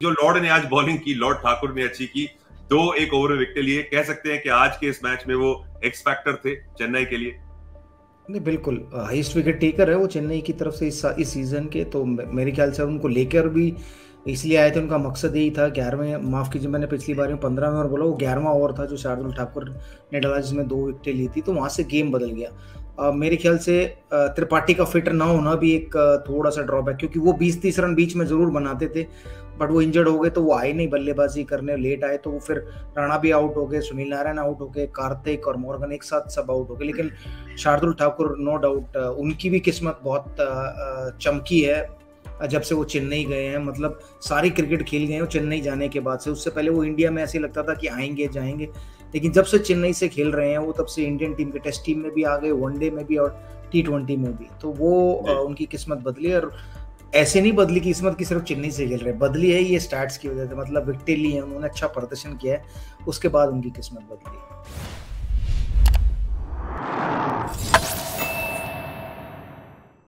जो लॉर्ड ने आज बॉलिंग की, लॉर्ड ठाकुर ने अच्छी की, दो एक ओवर में विकेट लिए। कह सकते हैं कि आज के इस मैच में वो एक्स फैक्टर थे चेन्नई के लिए। नहीं, बिल्कुल हाईएस्ट विकेट टेकर है वो चेन्नई की तरफ़ से इस इस सीज़न के तो मेरे ख्याल से उनको लेकर भी इसलिए आए थे, उनका मकसद यही था, ग्यारहवें, माफ़ कीजिए, मैंने पिछली बार में पंद्रह में और बोला, वो ग्यारहवा ओवर था जो शार्दुल ठाकुर ने डाला, जिसमें दो विकेटें ली थी तो वहाँ से गेम बदल गया। मेरे ख्याल से त्रिपाठी का फिट ना होना भी एक थोड़ा सा ड्रॉबैक क्योंकि वो बीस तीस रन बीच में ज़रूर बनाते थे बट वो इंजर्ड हो गए तो वो आए नहीं बल्लेबाजी करने लेट आए तो वो फिर राणा भी आउट हो गए, सुनील नारायण आउट हो गए, कार्तिक और मोर्गन एक साथ सब आउट हो गए, लेकिन शार्दुल ठाकुर नो डाउट उनकी भी किस्मत बहुत चमकी है जब से वो चेन्नई गए हैं मतलब सारी क्रिकेट खेल गए हैं चेन्नई जाने के बाद से। उससे पहले वो इंडिया में ऐसे लगता था कि आएँगे जाएँगे। लेकिन जब से चेन्नई से खेल रहे हैं वो तब से इंडियन टीम के टेस्ट टीम में भी आ गए वनडे में भी और टी ट्वेंटी में भी। तो वो उनकी किस्मत बदली और ऐसे नहीं बदली किस्मत की सिर्फ़ चेन्नई से खेल रहे हैं। बदली है ये स्टार्ट्स की वजह से मतलब विकटें ली है उन्होंने अच्छा प्रदर्शन किया है उसके बाद उनकी किस्मत बदली।